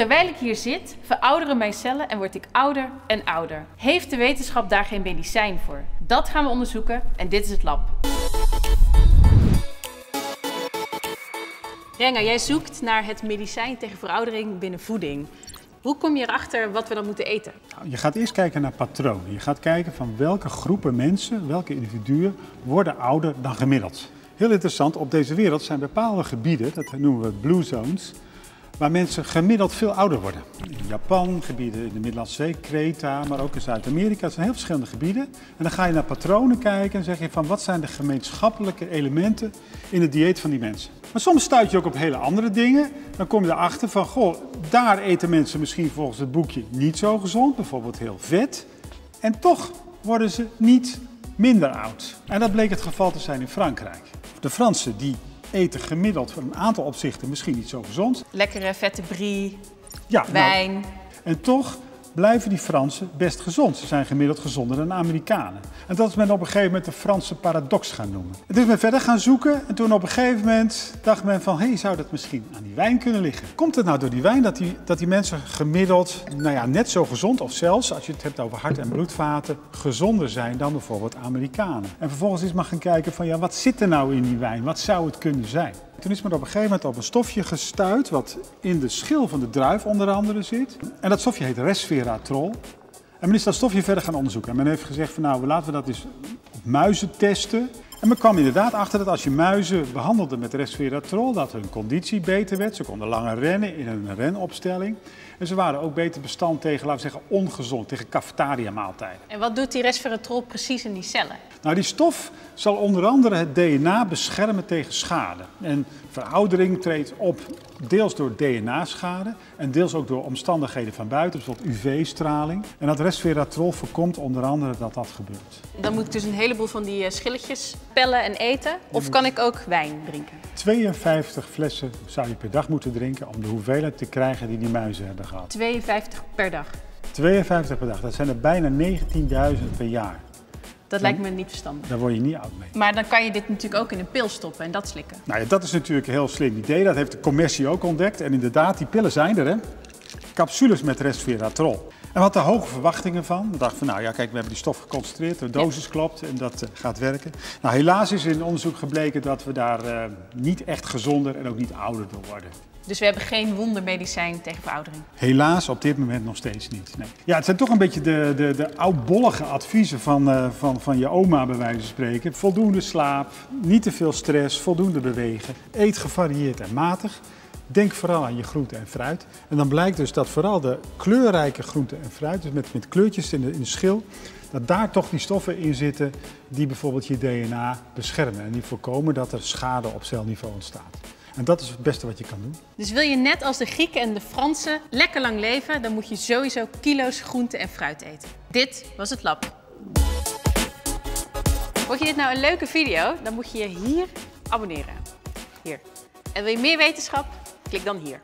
Terwijl ik hier zit, verouderen mijn cellen en word ik ouder en ouder. Heeft de wetenschap daar geen medicijn voor? Dat gaan we onderzoeken en dit is het lab. Renga, jij zoekt naar het medicijn tegen veroudering binnen voeding. Hoe kom je erachter wat we dan moeten eten? Nou, je gaat eerst kijken naar patronen. Je gaat kijken van welke groepen mensen, welke individuen worden ouder dan gemiddeld. Heel interessant, op deze wereld zijn bepaalde gebieden, dat noemen we blue zones, waar mensen gemiddeld veel ouder worden. In Japan, gebieden in de Middellandse Zee, Kreta, maar ook in Zuid-Amerika. Het zijn heel verschillende gebieden. En dan ga je naar patronen kijken en zeg je van wat zijn de gemeenschappelijke elementen in het dieet van die mensen. Maar soms stuit je ook op hele andere dingen. Dan kom je erachter van, goh, daar eten mensen misschien volgens het boekje niet zo gezond, bijvoorbeeld heel vet. En toch worden ze niet minder oud. En dat bleek het geval te zijn in Frankrijk. De Fransen die eten gemiddeld van een aantal opzichten misschien niet zo gezond. Lekkere vette brie, Ja, nou, wijn. en toch blijven die Fransen best gezond. Ze zijn gemiddeld gezonder dan Amerikanen. En dat is men op een gegeven moment de Franse paradox gaan noemen. En toen is men verder gaan zoeken en toen op een gegeven moment dacht men van... hé, hey, zou dat misschien aan die wijn kunnen liggen? Komt het nou door die wijn dat die, dat die mensen gemiddeld nou ja, net zo gezond... of zelfs, als je het hebt over hart- en bloedvaten, gezonder zijn dan bijvoorbeeld Amerikanen? En vervolgens is men gaan kijken van ja, wat zit er nou in die wijn? Wat zou het kunnen zijn? Toen is men op een gegeven moment op een stofje gestuurd wat in de schil van de druif onder andere zit. En dat stofje heet resveratrol. En men is dat stofje verder gaan onderzoeken. En men heeft gezegd van nou, laten we dat eens op muizen testen. En men kwam inderdaad achter dat als je muizen behandelde met resveratrol, dat hun conditie beter werd. Ze konden langer rennen in een renopstelling. En ze waren ook beter bestand tegen, laten we zeggen, ongezond, tegen cafetaria maaltijden. En wat doet die resveratrol precies in die cellen? Nou, die stof zal onder andere het DNA beschermen tegen schade. En veroudering treedt op deels door DNA-schade en deels ook door omstandigheden van buiten, bijvoorbeeld UV-straling. En dat resveratrol voorkomt onder andere dat dat gebeurt. Dan moet ik dus een heleboel van die eh, schilletjes pellen en eten. Of kan ik ook wijn drinken? 52 flessen zou je per dag moeten drinken om de hoeveelheid te krijgen die die muizen hebben gehad. 52 per dag. 52 per dag, dat zijn er bijna 19.000 per jaar. Dat lijkt me niet verstandig. Daar word je niet oud mee. Maar dan kan je dit natuurlijk ook in een pil stoppen en dat slikken. Nou ja, dat is natuurlijk een heel slim idee. Dat heeft de commercie ook ontdekt. En inderdaad, die pillen zijn er, hè. Capsules met resveratrol. En we hadden hoge verwachtingen van. We dachten van, nou ja, kijk, we hebben die stof geconcentreerd, de dosis klopt en dat eh, gaat werken. Nou, helaas is in onderzoek gebleken dat we daar eh, niet echt gezonder en ook niet ouder door worden. Dus we hebben geen wondermedicijn tegen veroudering. Helaas op dit moment nog steeds niet. Nee. Ja, het zijn toch een beetje de, de, de oudbollige adviezen van, eh, van, van je oma, bij wijze van spreken. Voldoende slaap, niet te veel stress, voldoende bewegen, eet gevarieerd en matig. Denk vooral aan je groente en fruit. En dan blijkt dus dat vooral de kleurrijke groente en fruit, dus met, met kleurtjes in de, in de schil, dat daar toch die stoffen in zitten die bijvoorbeeld je DNA beschermen. En die voorkomen dat er schade op celniveau ontstaat. En dat is het beste wat je kan doen. Dus wil je net als de Grieken en de Fransen lekker lang leven, dan moet je sowieso kilo's groente en fruit eten. Dit was het lab. Vond je dit nou een leuke video? Dan moet je je hier abonneren. Hier. En wil je meer wetenschap? Klik dan hier.